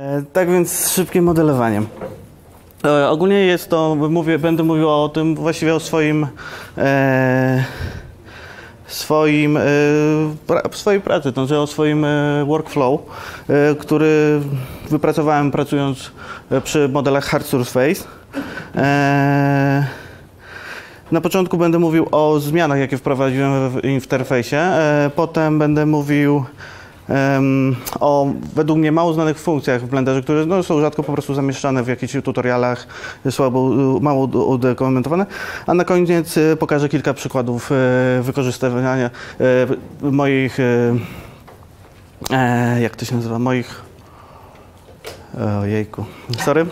E, tak więc szybkim modelowaniem. E, ogólnie jest to, mówię, będę mówił o tym właściwie o swoim e, swoim, e, pra, swojej pracy, to znaczy o swoim e, workflow, e, który wypracowałem pracując przy modelach Hard Surface. E, na początku będę mówił o zmianach, jakie wprowadziłem w interfejsie. Potem będę mówił o według mnie mało znanych funkcjach w Blenderze, które no, są rzadko po prostu zamieszczane w jakichś tutorialach, słabo, mało udokumentowane. A na koniec e, pokażę kilka przykładów e, wykorzystywania e, moich, jak to się nazywa, moich, ojejku, sorry.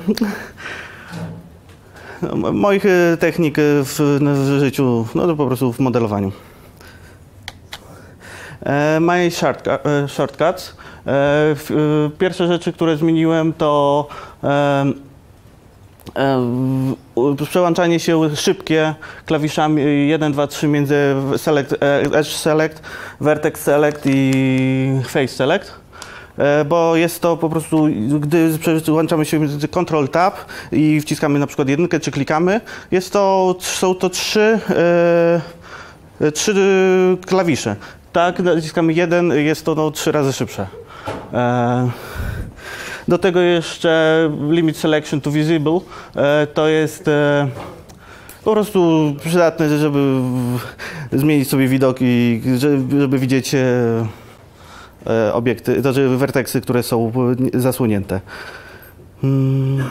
No, moich technik w, w życiu, no to po prostu w modelowaniu. E, My e, shortcuts. E, Pierwsze rzeczy, które zmieniłem to przełączanie się szybkie klawiszami 1, 2, 3 między select, Edge Select, Vertex Select i Face Select. Bo jest to po prostu, gdy przełączamy się między Control Tab i wciskamy na przykład jedynkę czy klikamy, jest to, są to trzy, trzy klawisze. Tak, naciskamy jeden, jest to no, trzy razy szybsze. E, do tego jeszcze Limit Selection to Visible. E, to jest e, po prostu przydatne, żeby zmienić sobie widok i żeby, widzieć obiekty, to znaczy werteksy, które są zasłonięte. Mm. E,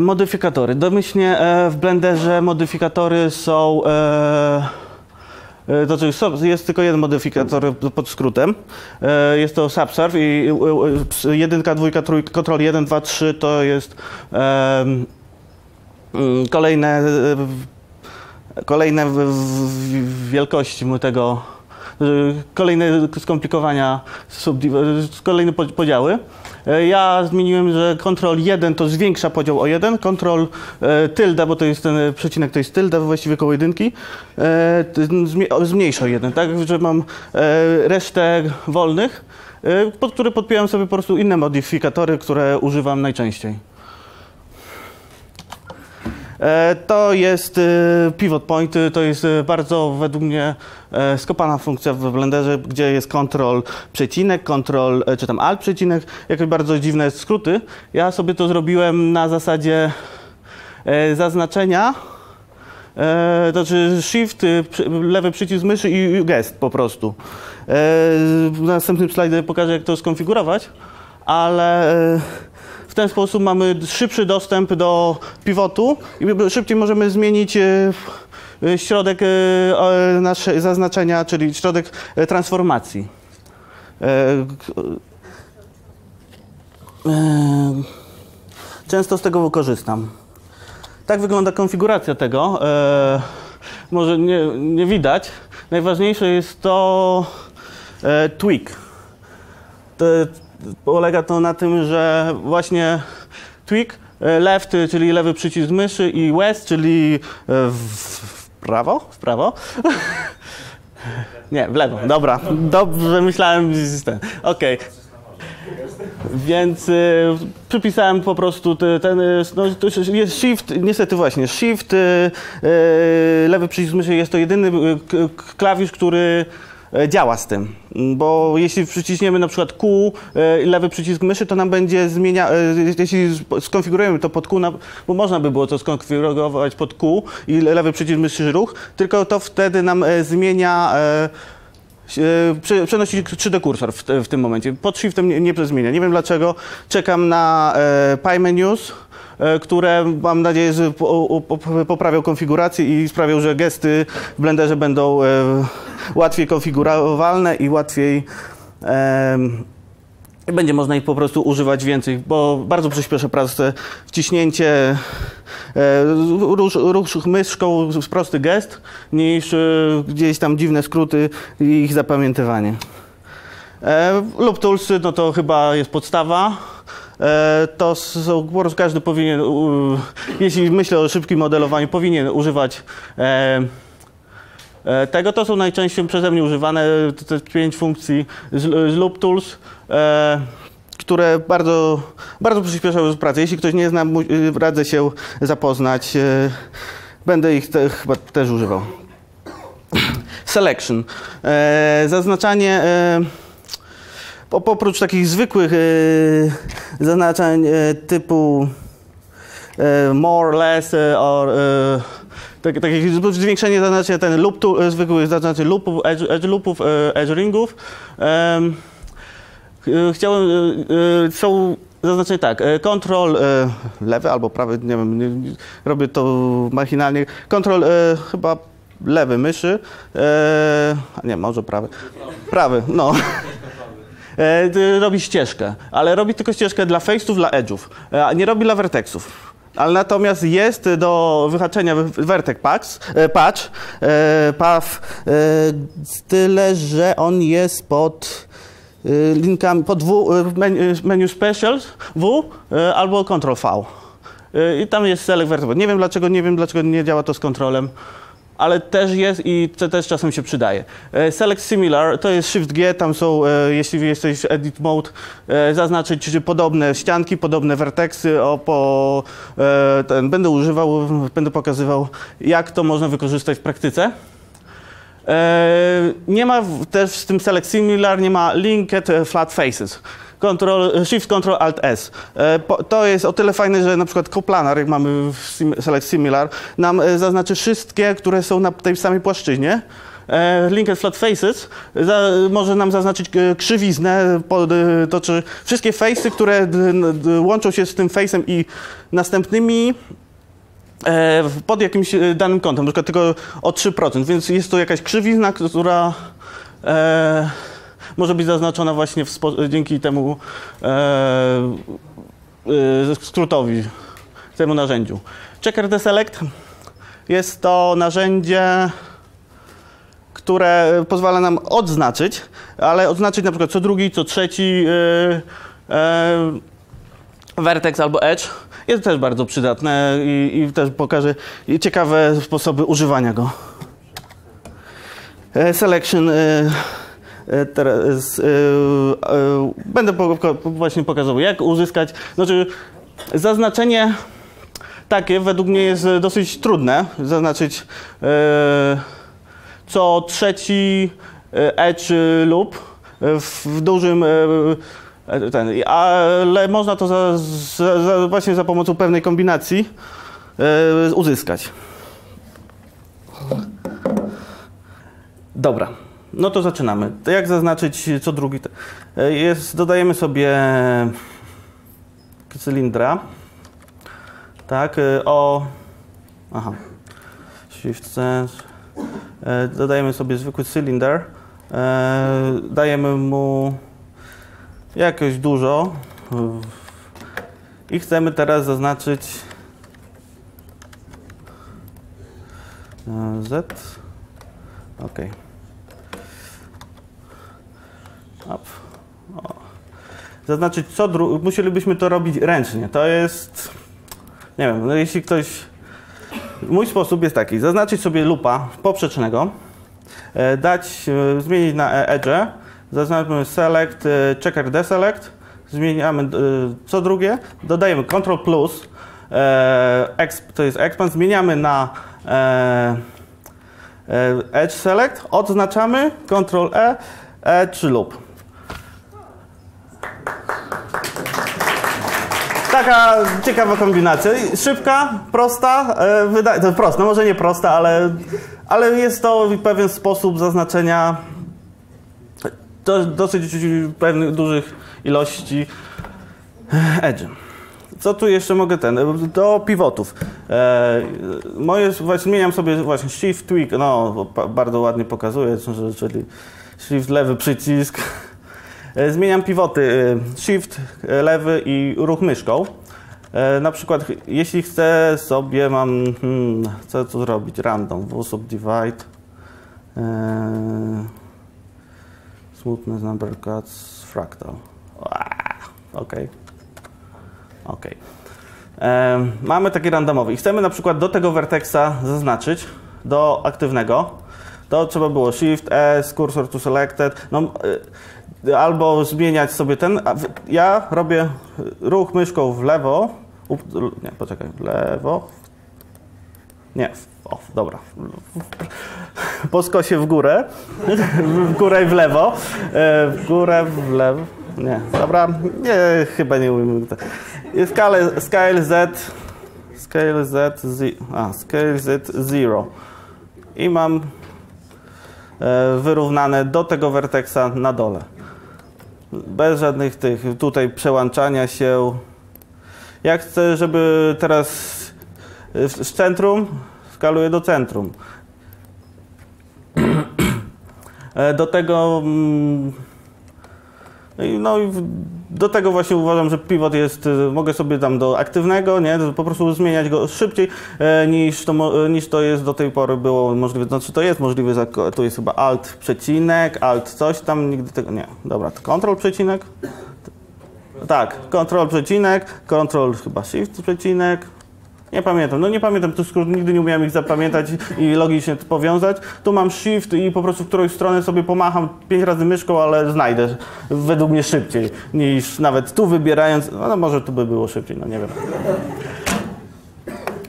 Modyfikatory. Domyślnie e, w Blenderze modyfikatory są. E, e, znaczy jest tylko jeden modyfikator pod skrótem. E, Jest to Subsurf i e, e, jedynka, dwójka, trójka, Control 1, 2, 3 to jest mm, kolejne e, kolejne wielkości tego e, kolejne skomplikowania, kolejne po- podziały. E, Ja zmieniłem, że Ctrl 1 to zwiększa podział o 1, Ctrl e, tilde, bo to jest ten e, przecinek, to jest tilde właściwie koło jedynki, zmniejsza o 1, tak, że mam resztę wolnych, pod które podpiąłem sobie po prostu inne modyfikatory, które używam najczęściej. E, To jest e, pivot point, to jest e, bardzo według mnie skopana funkcja w Blenderze, gdzie jest kontrol przecinek, kontrol, e, czy tam alt przecinek, jakieś bardzo dziwne skróty. Ja sobie to zrobiłem na zasadzie zaznaczenia, to znaczy shift, lewy przycisk myszy i gest po prostu. W następnym slajdzie pokażę jak to skonfigurować, ale w ten sposób mamy szybszy dostęp do pivotu i szybciej możemy zmienić e, e, środek e, zaznaczenia, czyli środek transformacji. Często z tego korzystam. Tak wygląda konfiguracja tego. Może nie, nie widać. Najważniejsze jest to tweak. Polega to na tym, że właśnie tweak, e, left, czyli lewy przycisk myszy i west, czyli e, w, w prawo? W prawo? Nie, w lewo. Dobra, dobrze myślałem. ten. Okej. Więc y, przypisałem po prostu te, ten, y, no, jest- shift, niestety właśnie, shift, y, y, lewy przycisk myszy jest to jedyny klawisz, który działa z tym, bo jeśli przyciśniemy na przykład Q y, i lewy przycisk myszy, to nam będzie zmienia, y, jeśli skonfigurujemy to pod Q, bo można by było to skonfigurować pod Q i lewy przycisk myszy ruch, tylko to wtedy nam zmienia E, prze- przenosi 3D kursor w, w tym momencie. Pod shiftem nie, nie zmienia. Nie wiem dlaczego. Czekam na e, Menus, e, które mam nadzieję, że poprawią konfigurację i sprawią, że gesty w Blenderze będą e, łatwiej konfigurowalne i łatwiej będzie można ich po prostu używać więcej, bo bardzo przyspieszy pracę wciśnięcie e, ruch, ruch myszką, prosty gest, niż e, gdzieś tam dziwne skróty i ich zapamiętywanie. E, lub toolsy, no to chyba jest podstawa. E, to po prostu każdy powinien, jeśli myślę o szybkim modelowaniu, powinien używać e, e, tego. To są najczęściej przeze mnie używane te- pięć funkcji z, Loop Tools, które bardzo, bardzo przyspieszały pracę. Jeśli ktoś nie zna, y, radzę się zapoznać. Będę ich te, chyba też używał. Selection. Zaznaczanie. Op- oprócz takich zwykłych e, zaznaczań e, typu e, more, less, or tak, takich zwiększenie zaznaczenia ten loop tu, zwykłych zaznaczeń loopów, edge, edge loopów, edge ringów. Em, ch- chciałem, są zaznaczenia tak, control e, lewy albo prawy, nie wiem, nie, robię to machinalnie, control e, chyba lewy myszy, nie, może prawy, prawy, no. E, robi ścieżkę, ale robi tylko ścieżkę dla face'ów, dla edge'ów, e, nie robi dla vertexów. Ale natomiast jest do wyhaczenia vertex patch, e, patch e, tyle, że on jest pod linkami, pod w, menu, menu specials W albo Ctrl V. I tam jest select vertex. Nie wiem dlaczego, nie wiem dlaczego nie działa to z kontrolem ale też jest i to też czasem się przydaje. E, Select Similar to jest Shift G, tam są, e, jeśli jesteś Edit Mode, e, zaznaczyć podobne ścianki, podobne werteksy, po, będę używał, będę pokazywał, jak to można wykorzystać w praktyce. Nie ma też w tym Select Similar, nie ma Linked Flat Faces. Control, Shift Control Alt S. E, to jest o tyle fajne, że na przykład coplanar, jak mamy w Select Similar, nam e, zaznaczy wszystkie, które są na tej samej płaszczyźnie. E, Linked Flat Faces za, może nam zaznaczyć krzywiznę, pod, to czy wszystkie face'y, które łączą się z tym face'em i następnymi pod jakimś danym kątem, na przykład tylko o 3%, więc jest to jakaś krzywizna, która może być zaznaczona właśnie dzięki temu e, e, skrótowi, temu narzędziu. Checker Deselect jest to narzędzie, które pozwala nam odznaczyć, ale odznaczyć na przykład co drugi, co trzeci e, Vertex albo Edge jest też bardzo przydatne i, i też pokażę i ciekawe sposoby używania go. Selection. E, Teraz e, e, będę właśnie pokazywał, jak uzyskać. Znaczy, zaznaczenie takie według mnie jest dosyć trudne. Zaznaczyć co trzeci edge e, w, dużym. Ten, ale można to za, za, za, właśnie za pomocą pewnej kombinacji uzyskać. Dobra, no to zaczynamy. Jak zaznaczyć co drugi? e, Jest, dodajemy sobie cylindra. Tak, e, o. Aha. Shift sense. E, Dodajemy sobie zwykły cylinder. Dajemy mu jakoś dużo. I chcemy teraz zaznaczyć Z. Ok. O. Zaznaczyć co musielibyśmy to robić ręcznie. To jest. Nie wiem, no jeśli ktoś. Mój sposób jest taki: zaznaczyć sobie lupa poprzecznego, e, dać, e, zmienić na e- edge, zaznaczmy select, checker deselect, zmieniamy co drugie, dodajemy Ctrl plus, to jest expand, zmieniamy na edge select, odznaczamy Ctrl E, edge loop. Taka ciekawa kombinacja. Szybka, prosta, e, wyda- to prosta, może nie prosta, ale, ale jest to pewien sposób zaznaczenia do, dosyć pewnych dużych ilości edge. Co tu jeszcze mogę ten? Do pivotów. E, moje, właśnie zmieniam sobie właśnie shift tweak, no bardzo ładnie pokazuje, czyli shift lewy przycisk. E, Zmieniam pivoty e, shift e, lewy i ruch myszką. Na przykład jeśli chcę sobie mam hmm, co tu zrobić random w subdivide e, smoothness number cuts fractal. Ok. Ok. E, mamy taki randomowy i chcemy na przykład do tego vertexa zaznaczyć, do aktywnego, To trzeba było Shift S, cursor to selected. No, albo zmieniać sobie ten. Ja robię ruch myszką w lewo. Nie, poczekaj, w lewo. Nie, o, dobra. Po skosie w górę. W górę i w lewo. E, W górę, w lewo. Nie, dobra. Nie, chyba nie umiem. Scale, scale Z. Scale Z. Z a, scale Z 0. I mam e, wyrównane do tego werteksa na dole. Bez żadnych tych tutaj przełączania się. Jak chcę, żeby teraz z centrum, skaluję do centrum. E, Do tego. mm, no i- No do tego właśnie uważam, że pivot jest, y, mogę sobie tam do aktywnego, nie, po prostu zmieniać go szybciej e, niż to, mo- niż to jest do tej pory było możliwe. Znaczy to jest możliwe, to jest chyba alt przecinek, alt coś tam, nigdy tego, nie, dobra, to control przecinek, tak, control przecinek, control chyba shift przecinek, nie pamiętam, no nie pamiętam tych skrótów, nigdy nie umiałem ich zapamiętać i logicznie powiązać. Tu mam shift i po prostu w którąś stronę sobie pomacham pięć razy myszką, ale znajdę według mnie szybciej niż nawet tu wybierając, no może tu by było szybciej, no nie wiem.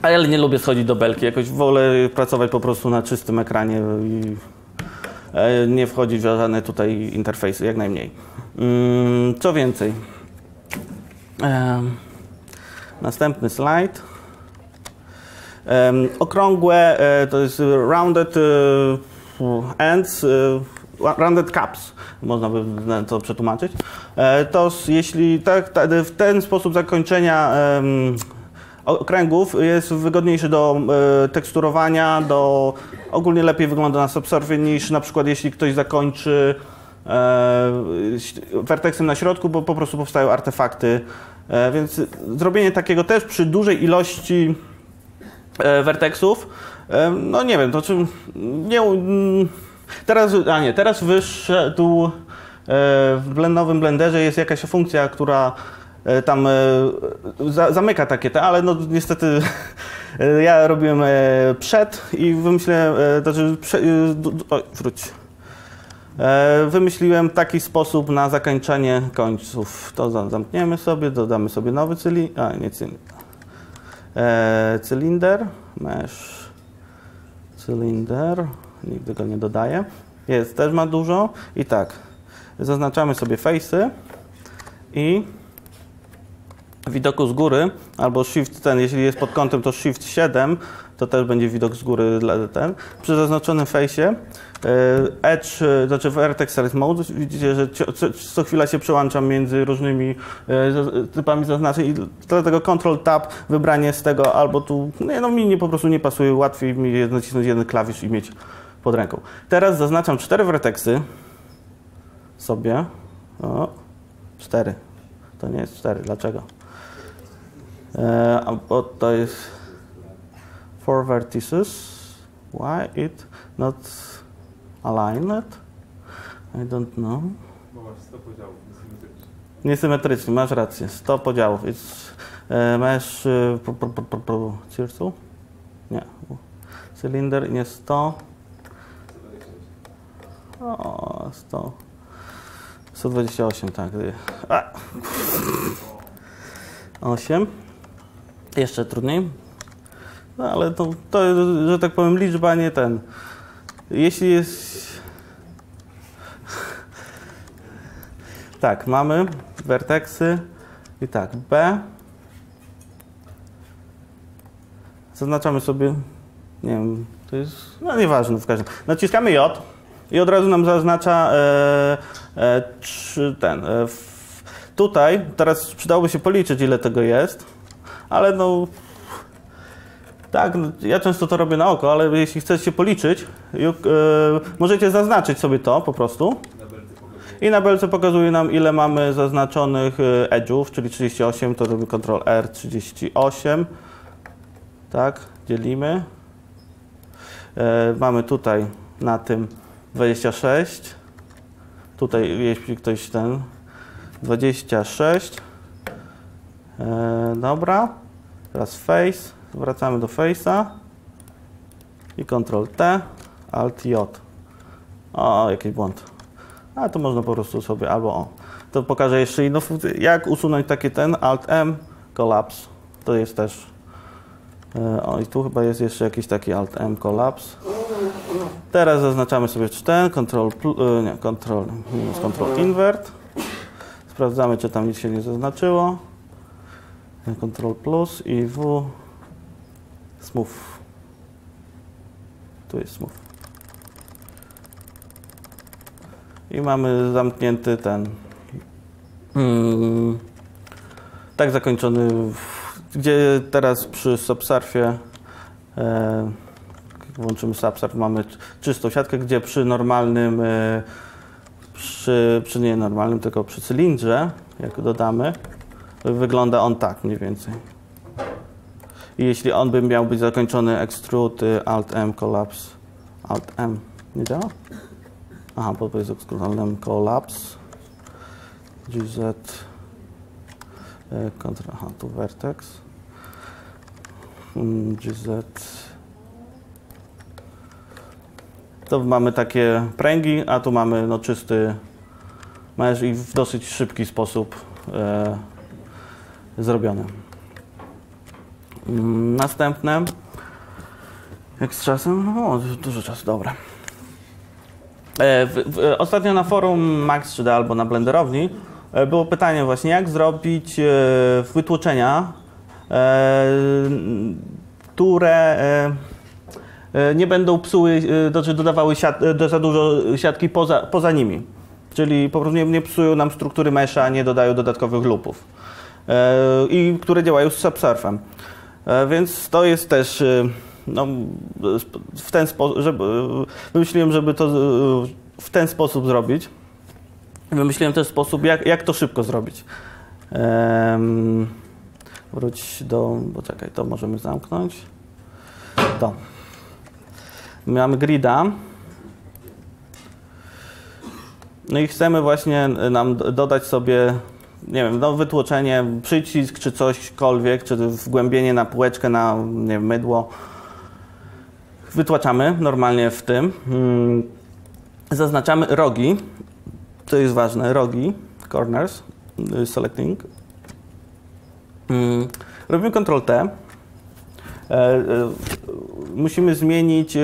Ale nie lubię schodzić do belki, jakoś wolę pracować po prostu na czystym ekranie i e, nie wchodzić w żadne tutaj interfejsy, jak najmniej. Mm, Co więcej? Następny slajd. Okrągłe e, to jest rounded e, ends, e, rounded caps, można by to przetłumaczyć. To jeśli tak, ta, w ten sposób zakończenia okręgów jest wygodniejszy do teksturowania, do ogólnie lepiej wygląda na subsurfie niż na przykład jeśli ktoś zakończy werteksem na środku, bo po prostu powstają artefakty. Więc zrobienie takiego też przy dużej ilości e, werteksów, e, no nie wiem, to czy nie, mm, teraz, a nie, teraz wyszedł e, w nowym blenderze jest jakaś funkcja, która tam za, zamyka takie te, ale no niestety ja robiłem przed i wymyśliłem, to znaczy, oj, wróć. Wymyśliłem taki sposób na zakończenie końców. To za- zamkniemy sobie, dodamy sobie nowy cylinder, a nie cylinder. E, cylinder, mesh, cylinder, nigdy go nie dodaję. Jest, też ma dużo. I tak, zaznaczamy sobie face'y i widoku z góry, albo shift ten, jeśli jest pod kątem, to shift 7, to też będzie widok z góry dla ten. Przy zaznaczonym fejsie e, edge, e, znaczy vertex select mode, widzicie, że co, chwila się przełączam między różnymi e, typami zaznaczeń i dlatego control tab, wybranie z tego albo tu, nie, no mi nie, po prostu nie pasuje, łatwiej mi nacisnąć jeden klawisz i mieć pod ręką. Teraz zaznaczam cztery vertexy sobie, o, cztery, to nie jest cztery, dlaczego? E, bo to jest four vertices. Why it not aligned? I don't know. Bo masz 100 podziałów niesymetrycznych. Niesymetrycznie, masz rację. 100 podziałów. It's, e, masz e, Circu? Nie. Cylinder nie 100. O, 100. 128, tak. A. 8. Jeszcze trudniej. No ale to, to, że tak powiem, liczba nie ten. Jeśli jest. Tak, mamy werteksy i tak, B. Zaznaczamy sobie, nie wiem, to jest, no nieważne w każdym. Naciskamy J i od razu nam zaznacza e, e, ten. E, w, tutaj, teraz przydałoby się policzyć ile tego jest, ale no tak, no, ja często to robię na oko, ale jeśli chcecie policzyć, e, możecie zaznaczyć sobie to po prostu. I na belce pokazuje nam, ile mamy zaznaczonych y, edge'ów, czyli 38, to robi Ctrl R 38. Tak, dzielimy. E, mamy tutaj na tym 26. Tutaj, jeśli ktoś ten 26. E, dobra. Teraz face. Wracamy do face'a. I Ctrl T, Alt J. O, jakiś błąd. A to można po prostu sobie albo o. To pokażę jeszcze inną. Jak usunąć taki ten Alt M, Collapse. To jest też. e, O, i tu chyba jest jeszcze jakiś taki Alt M, Collapse. Teraz zaznaczamy sobie ten, Ctrl, e, nie, Ctrl, minus Ctrl Invert. Sprawdzamy, czy tam nic się nie zaznaczyło. Ctrl plus i W. Smooth. Tu jest smooth. I mamy zamknięty ten. Mm, tak zakończony. w- Gdzie teraz przy Subsurfie. E, włączymy Subsurf, mamy czystą siatkę, gdzie przy normalnym. E, przy, przy nie normalnym, tylko przy cylindrze, jak dodamy, wygląda on tak mniej więcej. I jeśli on by miał być zakończony extrude Alt M collapse, Alt M nie działa? Aha, bo to jest Alt M collapse, GZ, e, kontra, aha, tu vertex, Mm, GZ. To mamy takie pręgi, a tu mamy no, czysty mesh i w dosyć szybki sposób e, zrobione. Mm, Następne. Jak z czasem? O, dużo czasu, dobra. E, w, w, ostatnio na forum Max 3D albo na Blenderowni e, było pytanie właśnie, jak zrobić e, wytłoczenia, które nie będą psuły, znaczy dodawały siat, za dużo siatki poza, poza nimi. Czyli po prostu nie, nie psują nam struktury mesza, nie dodają dodatkowych lupów. I które działają z subsurfem. E, Więc to jest też e, no, w ten sposób, żeby, wymyśliłem, żeby to e, w ten sposób zrobić. Wymyśliłem też sposób, jak, jak to szybko zrobić. Em, wróć do, poczekaj, to możemy zamknąć. To. Mamy grida. No i chcemy właśnie nam dodać sobie, nie wiem, no wytłoczenie, przycisk czy cośkolwiek, czy wgłębienie na półeczkę, na nie wiem, mydło. Wytłaczamy normalnie w tym. Mm, Zaznaczamy rogi. To jest ważne, rogi, corners, y, selecting. Mm, Robimy Ctrl T. E, e, musimy zmienić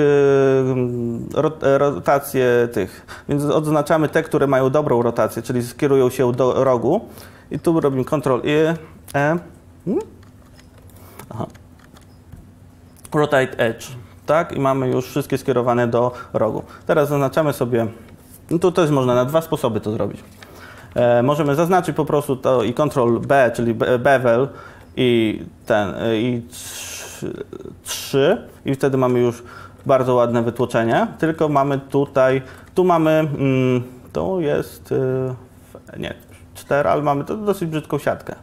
rot- e, rotację tych. Więc odznaczamy te, które mają dobrą rotację, czyli skierują się do rogu. I tu robimy Ctrl E. e. Aha. Rotate Edge. Tak? I mamy już wszystkie skierowane do rogu. Teraz zaznaczamy sobie. No tu też można na dwa sposoby to zrobić. E, możemy zaznaczyć po prostu to i Ctrl B, czyli be- bevel i ten e, i 3 i wtedy mamy już bardzo ładne wytłoczenie, tylko mamy tutaj, tu mamy, mm, to jest, e, nie, 4, ale mamy to dosyć brzydką siatkę.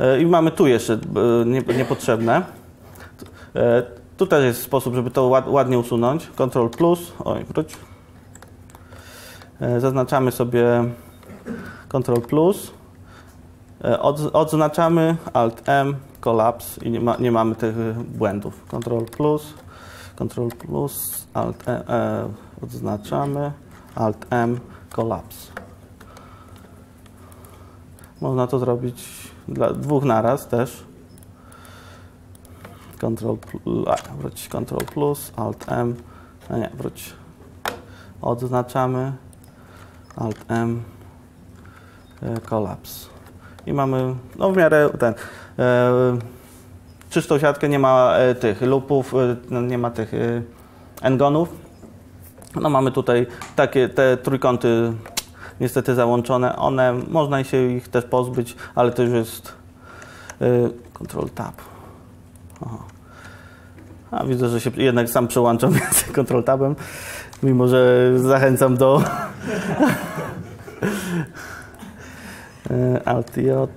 E, I mamy tu jeszcze e, nie, niepotrzebne. E, Tu też jest sposób, żeby to ład, ładnie usunąć. Ctrl plus, oj, wróć. Zaznaczamy sobie Ctrl plus. Odz, odznaczamy Alt M, Collapse i nie, ma, nie mamy tych błędów. Ctrl plus, Ctrl plus, Alt e, odznaczamy, Alt M, Collapse. Można to zrobić dla dwóch naraz też. Ctrl, a, wróć, Ctrl plus, Alt M, a nie, wróć. Odznaczamy, Alt M, e, Collapse. I mamy, no w miarę ten, e, czystą siatkę, nie ma e, tych lupów, e, no, nie ma tych e, engonów. No mamy tutaj takie, te trójkąty niestety załączone. One, można się ich też pozbyć, ale to już jest Ctrl Tab. Aha. A widzę, że się jednak sam przełączam między Ctrl Tabem, mimo że zachęcam do Alt J.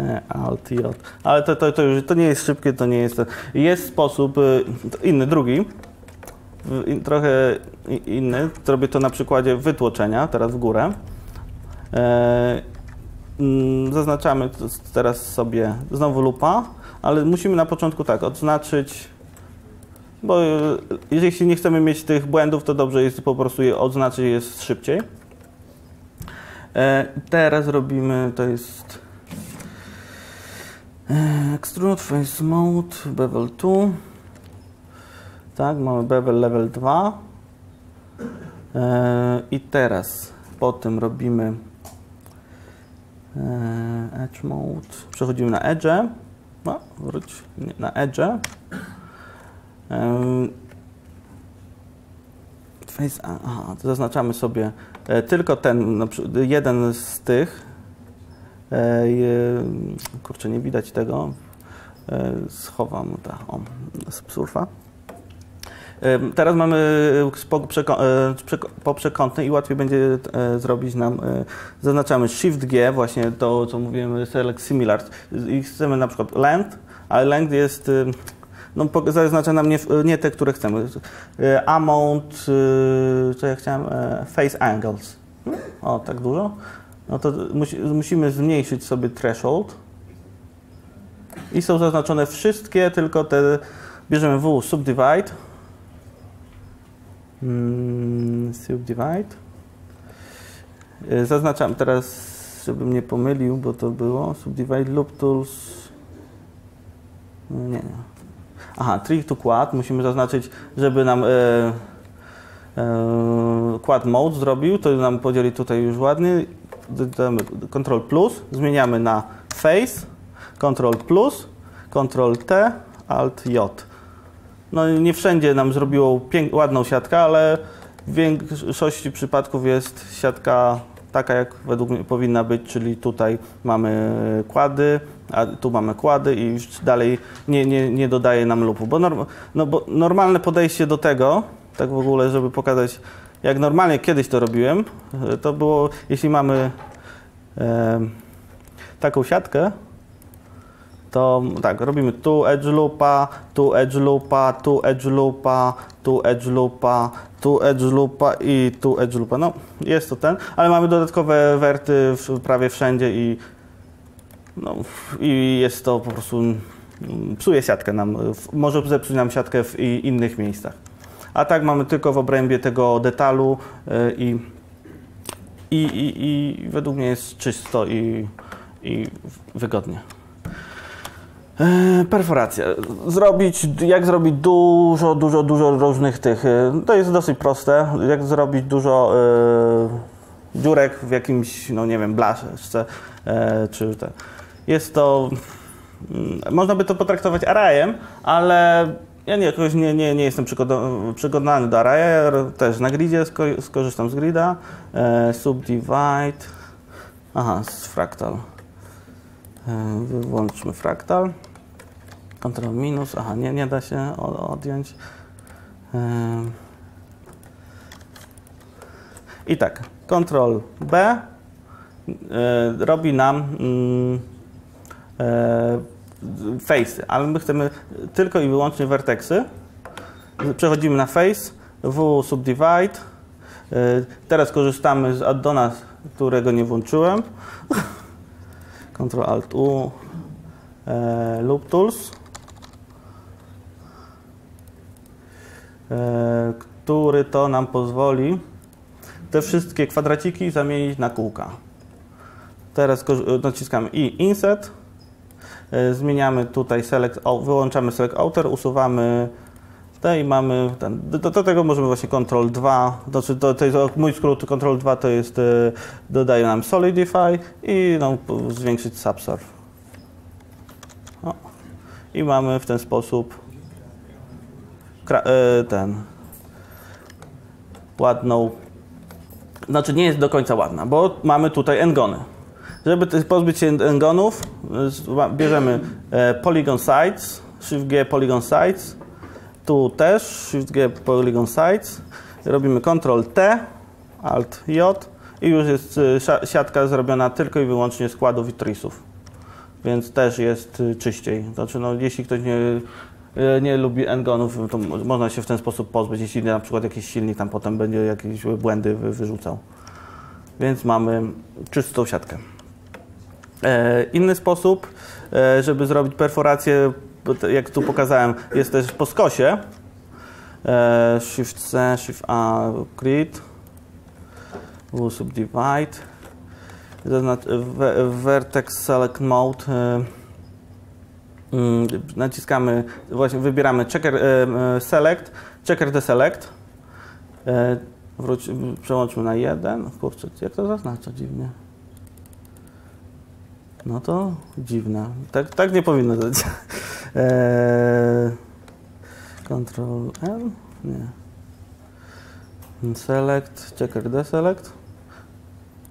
E, Alt J. Ale to, to, to już to nie jest szybkie, to nie jest. Jest sposób y, inny, drugi. Trochę inny. Zrobię to na przykładzie wytłoczenia, teraz w górę. E, mm, Zaznaczamy teraz sobie znowu lupa, ale musimy na początku tak odznaczyć bo e, jeśli nie chcemy mieć tych błędów, to dobrze jest po prostu je odznaczyć, jest szybciej. E, teraz robimy, to jest Extrude Face Mode, Bevel 2. Tak, mamy Bevel Level 2. E, I teraz po tym robimy e, Edge Mode. Przechodzimy na Edge. No, wróć na Edge. Em, Face, aha, to zaznaczamy sobie e, tylko ten, jeden z tych. E, kurczę, nie widać tego. E, schowam ta, o, surfa. Teraz mamy po, przeko- e, poprzekątny i łatwiej będzie e, zrobić nam, e, zaznaczamy Shift G, właśnie to, co mówimy, Select Similar i chcemy na przykład length, ale length jest, e, no, po- zaznacza nam nie, nie te, które chcemy. E, Amount, e, co ja chciałem, e, Face Angles. O, tak dużo. No to musi, musimy zmniejszyć sobie threshold i są zaznaczone wszystkie, tylko te, bierzemy W, subdivide, Subdivide. Y, Zaznaczam teraz, żebym nie pomylił, bo to było Subdivide Loop Tools. No, Nie, nie. Aha, Trick to Quad. Musimy zaznaczyć, żeby nam e, e, Quad Mode zrobił. To nam podzieli tutaj już ładnie. Damy Ctrl plus, zmieniamy na Face, Ctrl plus, Ctrl T, Alt J. No nie wszędzie nam zrobiło pięk- ładną siatkę, ale w większości przypadków jest siatka taka, jak według mnie powinna być, czyli tutaj mamy kłady, a tu mamy kłady i już dalej nie, nie, nie dodaje nam lupu. Bo, norm, no bo normalne podejście do tego, tak w ogóle, żeby pokazać, jak normalnie kiedyś to robiłem, to było, jeśli mamy em, taką siatkę, to tak, robimy tu edge loopa, tu edge loopa, tu edge loopa, tu edge loopa, tu edge loopa i tu edge loopa. No, jest to ten, ale mamy dodatkowe werty prawie wszędzie i, no, i jest to po prostu, mm, psuje siatkę nam, może zepsuć nam siatkę w innych miejscach. A tak mamy tylko w obrębie tego detalu y, i, i, i, i według mnie jest czysto i, i wygodnie. E, Perforacja. Zrobić, jak zrobić dużo, dużo, dużo różnych tych. e, To jest dosyć proste. Jak zrobić dużo e, dziurek w jakimś, no nie wiem, blaszce, e, czy te. Jest to, mm, można by to potraktować arrayem, ale ja nie, jakoś nie, nie, nie jestem przekonany do arraya. Też na gridzie sko- skorzystam z grida. Subdivide. Aha, z fractal. E, Wyłączmy fraktal. Ctrl minus. Aha, nie, nie da się odjąć. E, I tak, Ctrl B e, robi nam mm, face, ale my chcemy tylko i wyłącznie vertexy. Przechodzimy na face, W subdivide. Teraz korzystamy z addona, którego nie włączyłem. Ctrl Alt U e, Loop Tools, e, który to nam pozwoli te wszystkie kwadraciki zamienić na kółka. Teraz korzy- naciskamy i Insert, e, zmieniamy tutaj select, wyłączamy Select Outer, usuwamy te i mamy ten. Do, do tego możemy właśnie Ctrl 2, znaczy to, to jest mój skrót Ctrl 2 to jest e, dodaje nam Solidify i no, zwiększyć Subsurf. O. I mamy w ten sposób e, ten ładną, znaczy nie jest do końca ładna, bo mamy tutaj engony. Żeby pozbyć się engonów, ma- bierzemy e, Polygon Sides, Shift G Polygon Sides, tu też Shift G Polygon Sides, robimy Ctrl T, Alt J i już jest sza- siatka zrobiona tylko i wyłącznie z kładów i trisów. Więc też jest y, czyściej. Znaczy, no, jeśli ktoś nie, y, nie lubi engonów, to mo- można się w ten sposób pozbyć, jeśli na przykład jakiś silnik tam potem będzie jakieś błędy wy- wyrzucał. Więc mamy czystą siatkę. E, inny sposób, e, żeby zrobić perforację, jak tu pokazałem, jest też po skosie. E, Shift C, Shift A, grid. W subdivide. Vertex select mode. E, mm, naciskamy, właśnie wybieramy checker e, select, checker deselect. Wróć, przełączmy na jeden. Kurczę, jak to zaznacza dziwnie. No to dziwne. Tak, tak nie powinno być. Eee, Ctrl N? Nie. Select, checker deselect.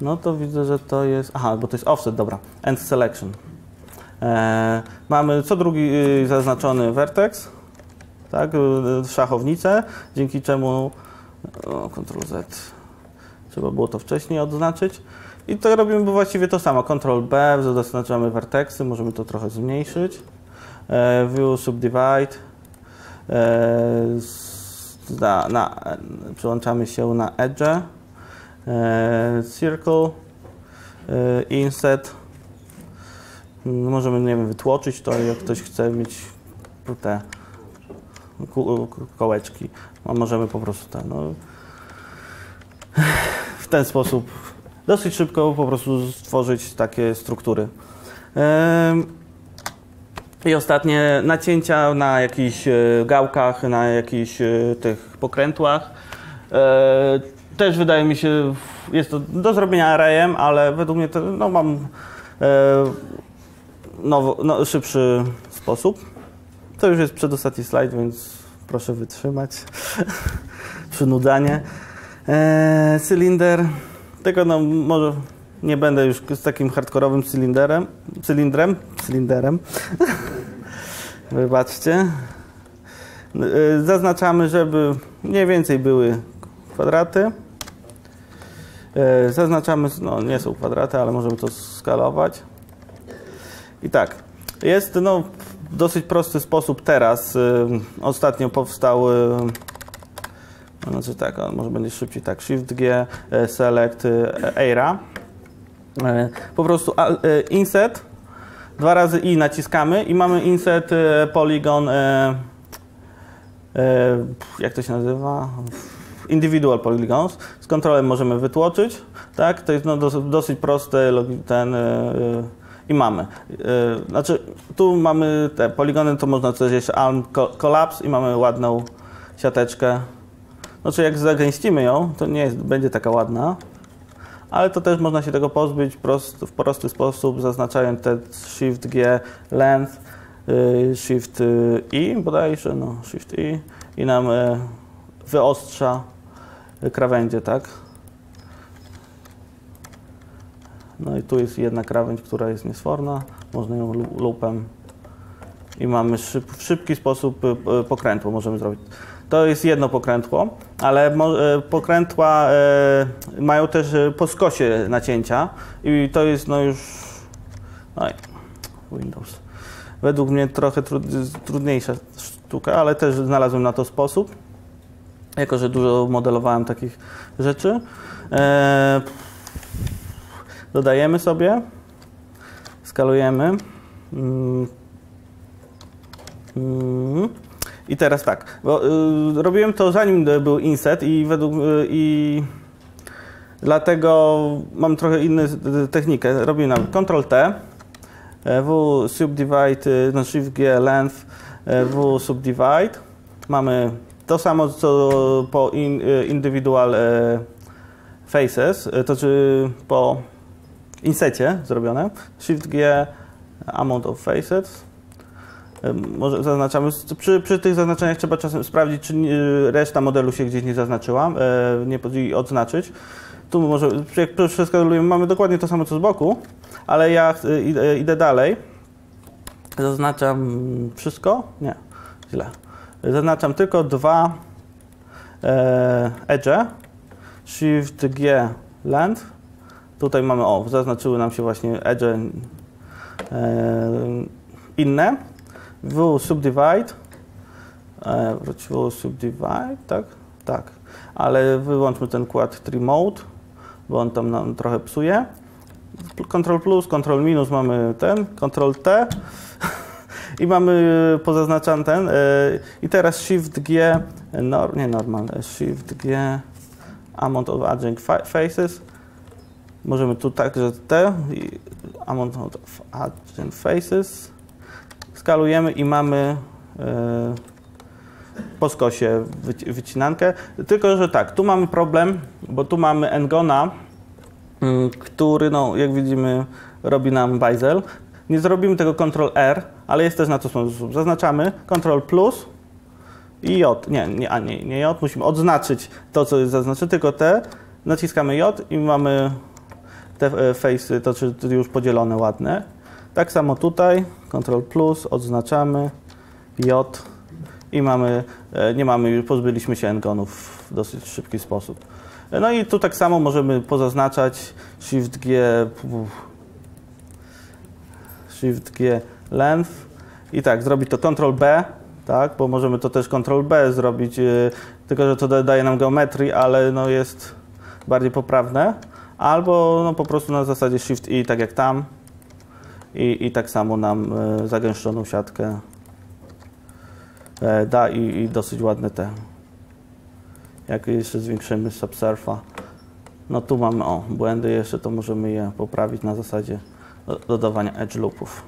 No to widzę, że to jest. Aha, bo to jest offset, dobra. End selection. Eee, mamy co drugi y, zaznaczony vertex, tak, y, szachownicę, dzięki czemu. O, Ctrl Z. Trzeba było to wcześniej odznaczyć. I to robimy właściwie to samo. Ctrl B, zaznaczamy vertexy, możemy to trochę zmniejszyć. E, view Subdivide. E, na, na, przełączamy się na Edge. E, circle. Inset. Możemy, nie wiem, wytłoczyć to, jak ktoś chce mieć te kołeczki. A możemy po prostu ten, no, w ten sposób dosyć szybko po prostu stworzyć takie struktury. I ostatnie nacięcia na jakichś e, gałkach, na jakichś e, tych pokrętłach. E, też wydaje mi się, jest to do zrobienia arrayem, ale według mnie to no, mam nowo, no, szybszy sposób. To już jest przedostatni slajd, więc proszę wytrzymać. Przynudzanie. cylinder. Tego no może nie będę już z takim hardkorowym cylinderem, cylindrem, cylinderem. Wybaczcie. Y, zaznaczamy, żeby mniej więcej były kwadraty. Y, zaznaczamy, no nie są kwadraty, ale możemy to skalować. I tak, jest no dosyć prosty sposób teraz. Y, ostatnio powstał znaczy tak, może będzie szybciej tak, Shift G, Select, Era. Po prostu Inset Dwa razy i naciskamy i mamy inset e, polygon, e, e, jak to się nazywa? Individual polygons. Z kontrolem możemy wytłoczyć, tak? To jest no, dosyć prosty ten i mamy. Znaczy, tu mamy te poligony, to można coś jeszcze ARM collapse i mamy ładną siateczkę. Znaczy, jak zagęścimy ją, to nie jest, będzie taka ładna, ale to też można się tego pozbyć prost, w prosty sposób, zaznaczając te Shift G length, y, Shift I bodajże, no Shift I i nam y, wyostrza krawędzie, tak? No i tu jest jedna krawędź, która jest niesforna, można ją lupem i mamy szyb, w szybki sposób y, pokrętło możemy zrobić. To jest jedno pokrętło, ale e, pokrętła e, mają też e, po skosie nacięcia i to jest no już no Windows. Według mnie trochę trudniejsza sztuka, ale też znalazłem na to sposób, jako że dużo modelowałem takich rzeczy. dodajemy sobie, skalujemy. Mm. I teraz tak, bo y, robiłem to zanim był inset i według y, i dlatego mam trochę inną technikę. Robię na Ctrl T, e, W subdivide, y, no Shift G length, e, W subdivide. Mamy to samo co po in, individual e, faces, to znaczy po insecie zrobione. Shift G amount of faces może zaznaczamy. Przy, przy, tych zaznaczeniach trzeba czasem sprawdzić, czy reszta modelu się gdzieś nie zaznaczyła, e, nie i odznaczyć. Tu może, jak przeskalujemy, mamy dokładnie to samo co z boku, ale ja idę, idę dalej. Zaznaczam wszystko? Nie, źle. Zaznaczam tylko dwa e, edge, Shift G length. Tutaj mamy, o, zaznaczyły nam się właśnie edge e, inne w subdivide, e, subdivide, tak? Tak, ale wyłączmy ten quad tree mode, bo on tam nam trochę psuje. Ctrl plus, Ctrl minus mamy ten, Ctrl T i mamy pozaznaczany ten. e, I teraz Shift G, nor, nie normal, e, Shift G, amount of adjunct fa- faces. Możemy tu także i amount of adjunct faces. Skalujemy i mamy e, po skosie wyci- wycinankę. Tylko, że tak, tu mamy problem, bo tu mamy Engona, mm, który, no, jak widzimy, robi nam bajzel. Nie zrobimy tego Ctrl R, ale jest też na to sposób. Zaznaczamy Ctrl plus i J. Nie, nie, a nie, nie J. Musimy odznaczyć to, co jest zaznaczone, tylko te. Naciskamy J i mamy te e, face'y, to czy już podzielone ładne. Tak samo tutaj, Ctrl plus, odznaczamy J i mamy, e, nie mamy, pozbyliśmy się engonów w dosyć szybki sposób. E, No i tu tak samo możemy pozaznaczać Shift G, Shift G length i tak, zrobić to Ctrl B, tak, bo możemy to też Ctrl B zrobić, e, tylko że to da- daje nam geometrii, ale no jest bardziej poprawne. Albo no po prostu na zasadzie Shift I, tak jak tam. I, i tak samo nam e, zagęszczoną siatkę e, da i, i dosyć ładne te. Jak jeszcze zwiększymy subsurfa, no tu mamy o błędy jeszcze, to możemy je poprawić na zasadzie do- dodawania edge loopów.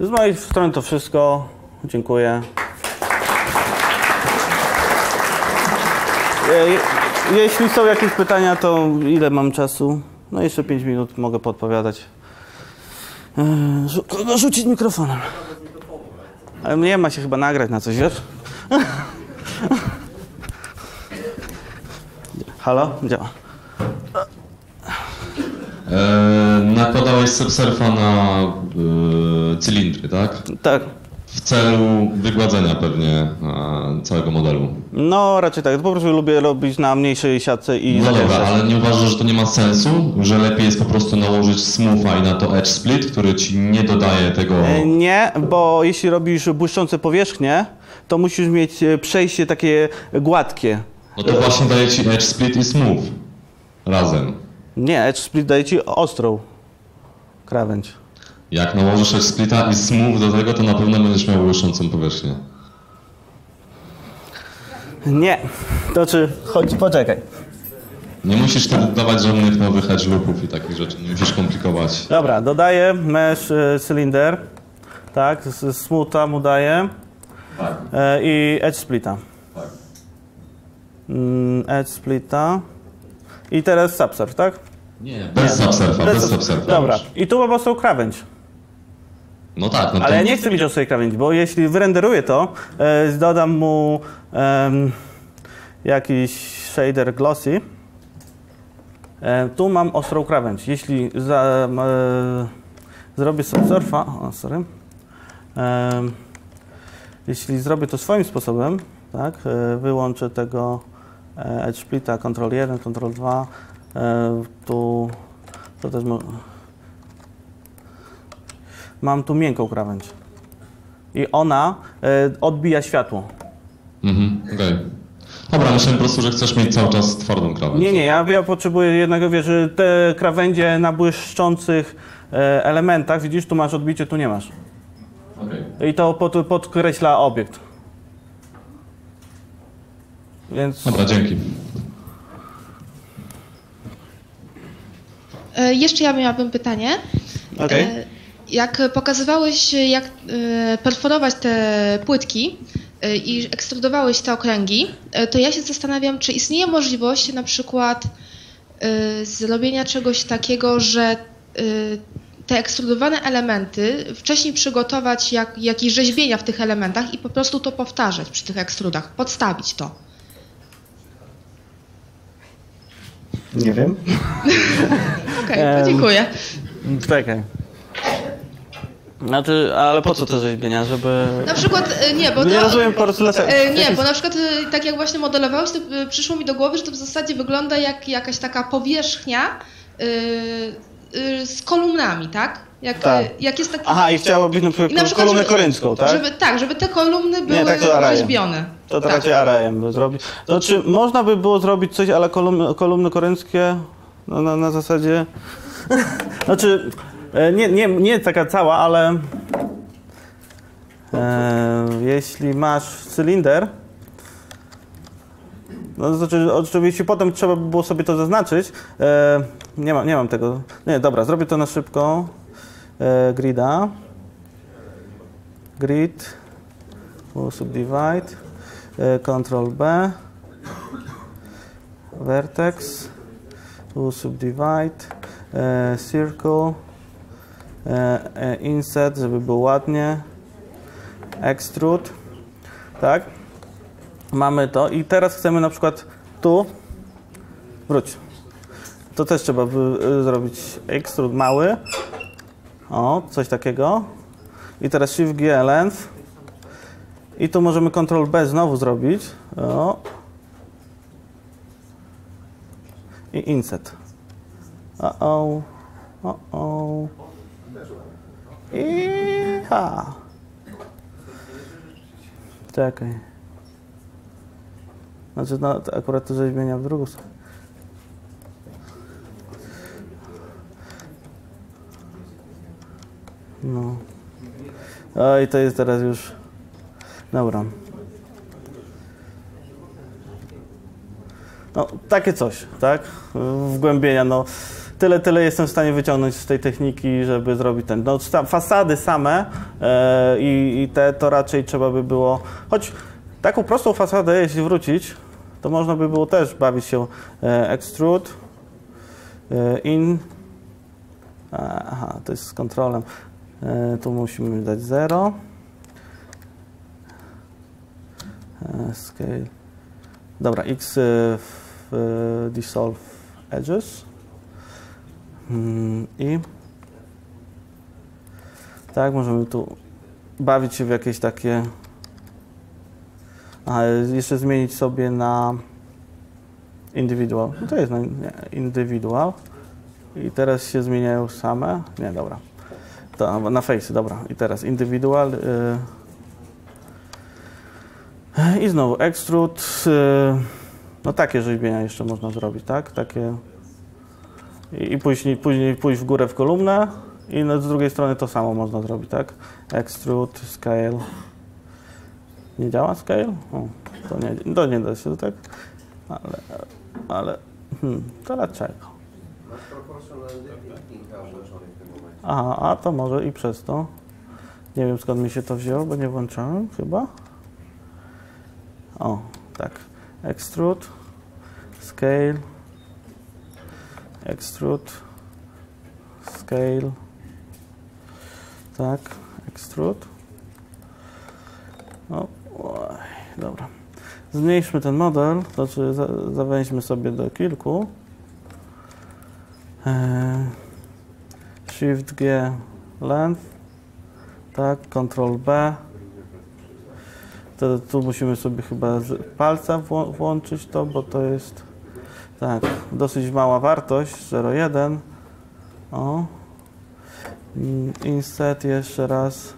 Z mojej strony to wszystko. Dziękuję. E, je- Jeśli są jakieś pytania, to ile mam czasu? No jeszcze 5 minut mogę podpowiadać. E, rzu- Kogo rzucić mikrofonem? Ale nie ma się chyba nagrać na coś, wiesz? Halo? Działa. E, nakładałeś subsurfa na e, cylindry, tak? Tak. W celu wygładzenia pewnie e, całego modelu. No raczej tak. Po prostu lubię robić na mniejszej siatce i No dobra, ale nie uważasz, że to nie ma sensu? Że lepiej jest po prostu nałożyć smootha i na to edge split, który ci nie dodaje tego... E, Nie, bo jeśli robisz błyszczące powierzchnie, to musisz mieć e, przejście takie gładkie. No to właśnie daje ci edge split i smooth. Razem. Nie, Edge Split daje ci ostrą krawędź. Jak nałożysz splita i smooth do tego, to na pewno będziesz miał błyszczącą powierzchnię. Nie, to czy chodź, poczekaj. Nie musisz wtedy dodawać żadnych nowych edge loopów i takich rzeczy. Nie musisz komplikować. Dobra, dodaję mesh e, cylinder, tak, z smootha mu daję Tak. e, i Edge Splita. Tak. Mm, edge Splita i teraz subsurf, tak? Nie, bez subsurfa, bez subsurfa. Dobra, i tu mam ostrą krawędź. No tak, no to... Ale ja nie chcę mieć ostrej krawędzi, bo jeśli wyrenderuję to, e, dodam mu jakiś shader glossy, e, tu mam ostrą krawędź. Jeśli za, e, zrobię subsurfa, o sorry, jeśli zrobię to swoim sposobem, tak, e, wyłączę tego edge splita, Ctrl 1, Ctrl 2, e, tu to też mam tu miękką krawędź. I ona e, odbija światło. Mhm, okej. Dobra, myślałem po prostu, że chcesz mieć cały czas twardą krawędź. Nie, nie, ja, ja potrzebuję jednego, wiesz, że te krawędzie na błyszczących e, elementach, widzisz, tu masz odbicie, tu nie masz. Okej. I to pod, podkreśla obiekt. Więc Dobra, dzięki. E, Jeszcze ja miałabym pytanie. Okej. Jak pokazywałeś, jak e, perforować te płytki e, i ekstrudowałeś te okręgi, e, to ja się zastanawiam, czy istnieje możliwość na przykład zrobienia czegoś takiego, że te ekstrudowane elementy wcześniej przygotować jak, jakieś rzeźbienia w tych elementach i po prostu to powtarzać przy tych ekstrudach, podstawić to. nie wiem. Okej, Em, to dziękuję. Czekaj. Znaczy, ale po co te rzeźbienia, żeby... Na przykład, e, nie, bo Nie to... rozumiem po prostu dlaczego. E, nie, bo na przykład e, tak jak właśnie modelowałeś, to przyszło mi do głowy, że to w zasadzie wygląda jak jakaś taka powierzchnia e, e, z kolumnami, tak? Jak, Tak. jak jest taki... Aha, i chciało być na przykład, na przykład, kolumnę żeby- koryncką, tak? Żeby, tak, żeby te kolumny były tak to rzeźbione. To tak. raczej arajem by zrobić. To czy można by było zrobić coś, ale kolumny, kolumny korynckie no, na, na zasadzie... znaczy, nie, nie, nie taka cała, ale e, jeśli masz cylinder, no to znaczy oczywiście potem trzeba by było sobie to zaznaczyć. E, nie, mam, nie mam tego. Nie, dobra, zrobię to na szybko. E, grida. Grid. Subdivide. E, Ctrl B. Vertex. Subdivide. E, circle. E, e, inset, żeby było ładnie. Extrude. Tak? Mamy to i teraz chcemy na przykład tu. Wróć. To też trzeba y, zrobić extrude mały. O, coś takiego. I teraz Shift G length. I tu możemy Ctrl B znowu zrobić. O. I inset. O, o, o, o. I ha. Czekaj. Znaczy, no, to akurat to zmienia w drugą stronę. No. Oj, to jest teraz już... Dobra. No, takie coś, tak? Wgłębienia, no. Tyle, tyle jestem w stanie wyciągnąć z tej techniki, żeby zrobić ten. No, fasady same e, i, te to raczej trzeba by było. Choć taką prostą fasadę, jeśli wrócić, to można by było też bawić się e, extrude, e, in. Aha, to jest z kontrolem. Tu musimy dać 0. E, scale. Dobra, x w e, dissolve edges. Mm, I tak, możemy tu bawić się w jakieś takie. A jeszcze zmienić sobie na individual. No to jest na, nie, individual. I teraz się zmieniają same. Nie, dobra. To na face, dobra. I teraz individual. y, I znowu extrude. y, No takie rzeźbienia jeszcze można zrobić, tak? Takie. I później, później pójść w górę w kolumnę. I no, z drugiej strony to samo można zrobić, tak? Extrude, scale. Nie działa scale? O, to, nie, to nie da się, tak? Ale, ale hmm, to dlaczego? Aha, a to może i przez to. Nie wiem skąd mi się to wzięło, bo nie włączałem chyba. O, tak. Extrude, scale, extrude, scale. Tak, extrude. O, oj, dobra. Zmniejszmy ten model, znaczy za, zawęźmy sobie do kilku. Eee, Shift G length, tak, Ctrl B. To, tu musimy sobie chyba palca włączyć to, bo to jest tak, dosyć mała wartość, 0,1. O. Mm, Inset jeszcze raz.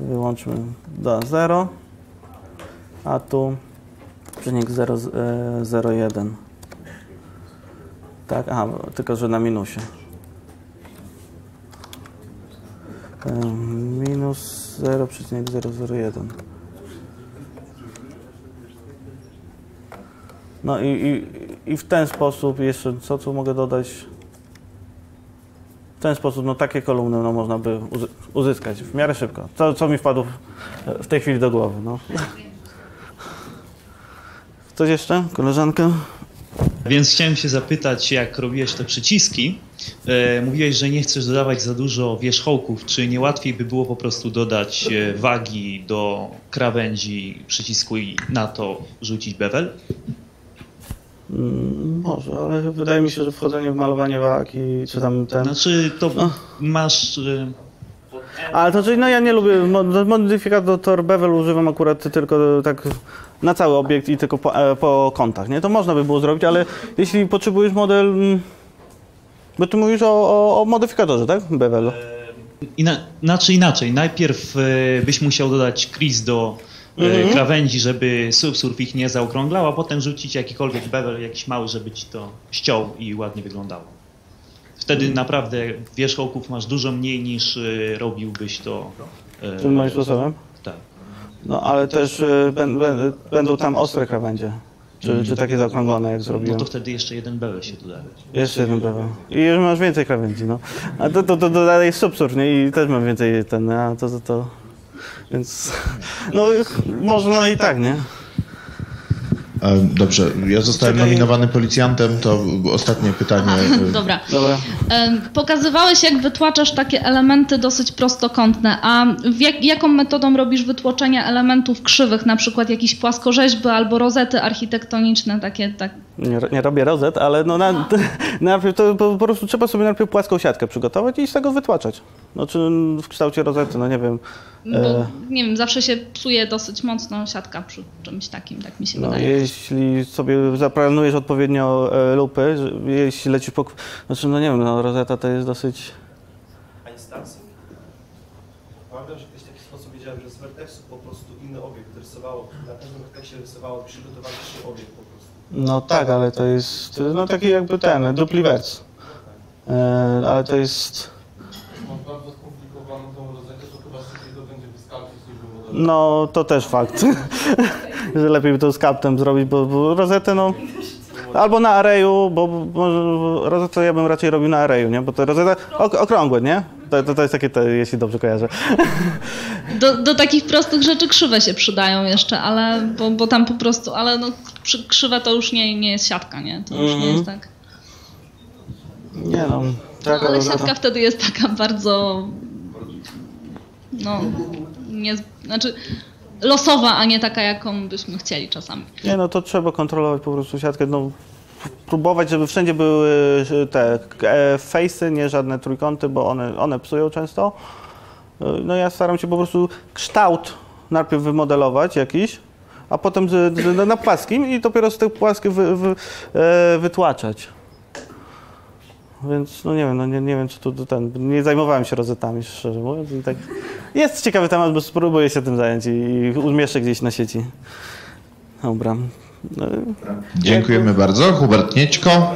Wyłączmy do 0. A tu czynnik 0, z- e, 0,1. Tak, aha, tylko że na minusie. Minus 0,001. No i, i, i w ten sposób jeszcze, co tu mogę dodać? W ten sposób, no takie kolumny no, można by uzy- uzyskać w miarę szybko. Co, co mi wpadło w, tej chwili do głowy. No. Coś jeszcze? Koleżanka? Więc chciałem się zapytać, jak robiłeś te przyciski, e, mówiłeś, że nie chcesz dodawać za dużo wierzchołków. Czy nie łatwiej by było po prostu dodać e, wagi do krawędzi przycisku i na to rzucić bevel? Mm, Może, ale wydaje mi się, że wchodzenie w malowanie wag i czy tam ten... Znaczy, to No. masz... e, Ale to czyli, no ja nie lubię, mo- modyfikator bevel używam akurat tylko tak na cały obiekt i tylko po, e, po kątach, nie? To można by było zrobić, ale jeśli potrzebujesz model, mm, bo ty mówisz o, o, o modyfikatorze, tak? Bevel. Ina, znaczy inaczej, najpierw e, byś musiał dodać crease do Mhm. krawędzi, żeby subsurf ich nie zaokrąglał, a potem rzucić jakikolwiek bevel, jakiś mały, żeby ci to ściął i ładnie wyglądało. Wtedy naprawdę wierzchołków masz dużo mniej niż e, robiłbyś to. e, Tym moim sposobem? Tak. No ale też bę- będą tam ostre krawędzie. Czy, czy takie zaokrąglone, jak No zrobiłem. to wtedy jeszcze jeden bełek się dodaje. Jeszcze jeden prawo. I już masz więcej krawędzi, no. A to, to, to, to dalej jest subsur, nie? I też mam więcej ten, a to, to, to... Więc... No, można i tak, nie? Dobrze, ja zostałem Czekaj. nominowany policjantem, to ostatnie pytanie. e, Dobra. Dobra. Pokazywałeś, jak wytłaczasz takie elementy dosyć prostokątne, a jak, jaką metodą robisz wytłoczenie elementów krzywych, na przykład jakieś płaskorzeźby albo rozety architektoniczne, takie, tak, Nie, nie robię rozet, ale no na, najpierw to po, po prostu trzeba sobie najpierw płaską siatkę przygotować i z tego wytłaczać. No czy w kształcie rozety, no nie wiem. bo E. nie wiem, zawsze się psuje dosyć mocno siatka przy czymś takim, tak mi się No, wydaje. Jeśli sobie zaplanujesz odpowiednio e, lupy, że, jeśli lecisz po... Znaczy, no nie wiem, no rozeta to jest dosyć... A instancje? Pamiętam, że kiedyś w taki sposób wiedziałem, że z Vertexu po prostu inny obiekt rysowało. Na każdym Vertexie rysowało przygotowaniejszy obiekt po prostu. No tak, ale to jest no taki jakby ten, dupliwers. E, ale to jest... Mam bardzo skomplikowaną tą rozetę, to chyba szybciej to będzie wystarczyć niż wymodelować. No to też fakt, że lepiej by to z kaptem zrobić, bo, bo rozetę no... Albo na areju, bo bo rozetę ja bym raczej robił na areju, nie? Bo to rozeta ok okrągłe, nie? To, to, to jest takie, to, jeśli dobrze kojarzę. Do, do takich prostych rzeczy krzywe się przydają jeszcze, ale, bo, bo tam po prostu, ale no, krzy- krzywe to już nie, nie jest siatka, nie? To już nie Mhm. jest tak. Nie no, tak, Ale siatka wtedy jest taka bardzo. No, nie, znaczy losowa, a nie taka, jaką byśmy chcieli czasami. Nie no, to trzeba kontrolować po prostu siatkę, no próbować, żeby wszędzie były e, te e, face'y, nie żadne trójkąty, bo one, one psują często. E, No ja staram się po prostu kształt najpierw wymodelować jakiś, a potem z, z, na płaskim i dopiero z tych płaskich wy, wy, wytłaczać. Więc no nie wiem, no nie, nie wiem czy tu tu ten, nie zajmowałem się rozetami szczerze mówiąc tak. Jest ciekawy temat, bo spróbuję się tym zająć i, i umieszczę gdzieś na sieci. Dobra. No, Dziękujemy bardzo. Hubert Niećko.